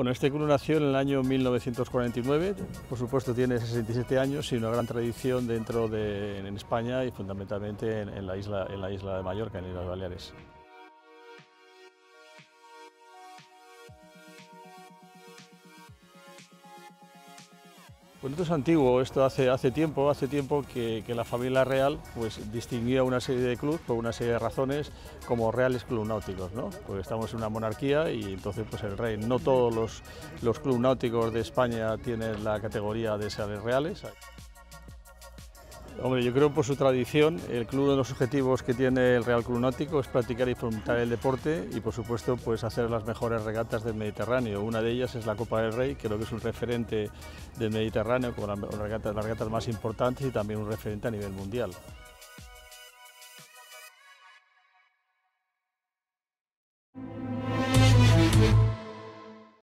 Bueno, este club nació en el año 1949, por supuesto tiene 67 años y una gran tradición dentro de en España y fundamentalmente en, la isla, en la isla de Mallorca, en Islas Baleares. Pues esto es antiguo, esto hace, hace tiempo, hace tiempo que, la familia real pues, distinguía una serie de clubes por una serie de razones como reales club náuticos, ¿no? Porque estamos en una monarquía y entonces pues el rey, no todos los, los clubes náuticos de España tienen la categoría de ser reales. Hombre, yo creo por su tradición, el club uno de los objetivos que tiene el Real Club Náutico es practicar y fomentar el deporte y por supuesto pues hacer las mejores regatas del Mediterráneo. Una de ellas es la Copa del Rey, creo que es un referente del Mediterráneo, como las regatas, las regatas más importantes y también un referente a nivel mundial.